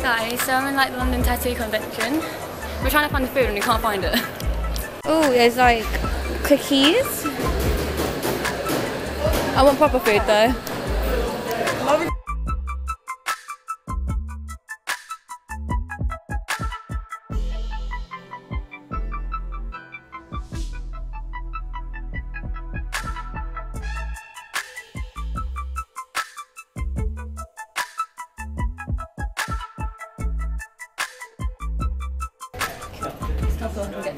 Hey guys, so I'm in like the London Tattoo Convention. We're trying to find the food and we can't find it. Oh, there's like cookies. I want proper food though. Stop so